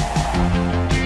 Música